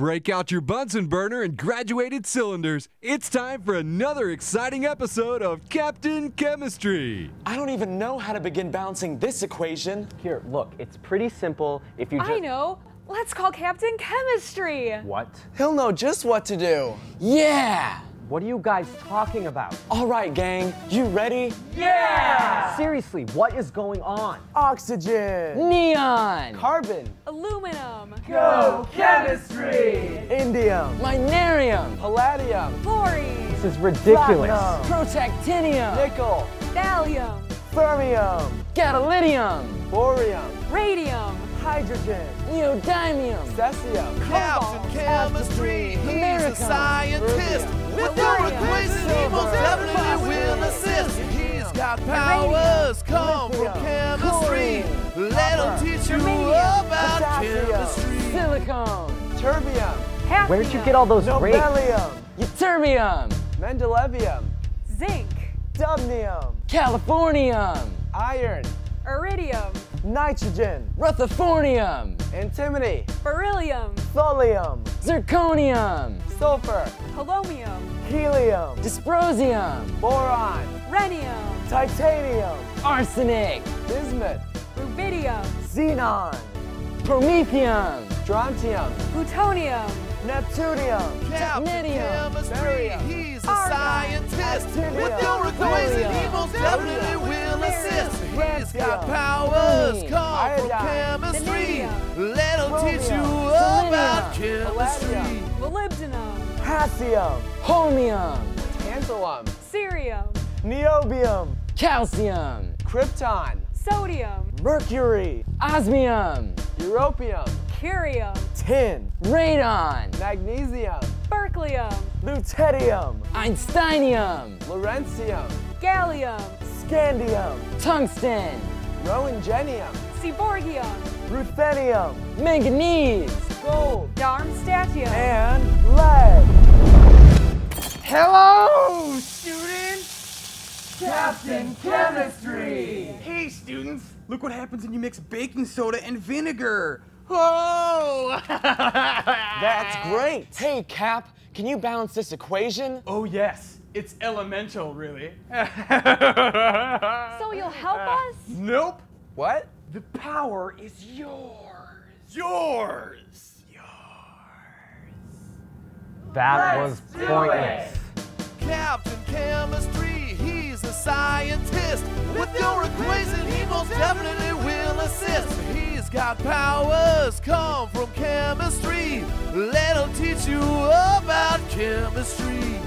break out your Bunsen burner and graduated cylinders. It's time for another exciting episode of Captain Chemistry. I don't even know how to begin balancing this equation. Here, look, it's pretty simple. If you just I know. Let's call Captain Chemistry. What? He'll know just what to do. Yeah! What are you guys talking about? All right, gang, you ready? Yeah! Seriously, what is going on? Oxygen, Neon! carbon, Aluminum. Indium, Linarium! palladium, Fluorine. This is ridiculous. platinum, Protactinium! nickel, Thallium. fermium, Gadolinium! bohrium, Radium. hydrogen, Neodymium! cesium, Cobalt. chemistry. He's a America. scientist. With your Polonium. equation, he most definitely will assist. He's got powers come from chemistry. Let him teach you about chemistry. Silicone! terbium, Hafnium. Where'd you get all those rates? nobelium, Ytterbium! mendelevium, Zinc. dubnium, Californium! iron, Iridium. nitrogen, Rutherfordium! antimony, Beryllium. thulium, Zirconium! sulfur, Holmium. helium, Dysprosium! boron, Rhenium. titanium, Arsenic! bismuth, Rubidium. xenon, Promethium! strontium, Plutonium. Neptunium, Captain Technetium. Chemistry, Barium. he's a Argon. scientist. With your equation, he Thorium. most definitely will assist. He's got powers Bromine. come from chemistry. Vanadium. Let him teach you about chemistry. Molybdenum. potassium, Holmium! tantalum, Cerium. niobium, Calcium! krypton, Sodium. mercury, Osmium! europium, Curium. tin, Radon! magnesium, Berkelium. lutetium, Einsteinium! lawrencium, Gallium. scandium, Tungsten! roentgenium, Seaborgium. ruthenium, Manganese! gold, Darmstadtium. and lead. Hello, students! Captain Chemistry! Hey, students! Look what happens when you mix baking soda and vinegar! Oh! That's great. Hey, Cap, can you balance this equation? oh, yes. It's elemental, really. So you'll help us? Nope. What? The power is yours. Yours. Yours. That was pointless. Captain Chemistry, he's a scientist. With your equation, he most definitely will assist. Got powers come from chemistry. Let him teach you about chemistry.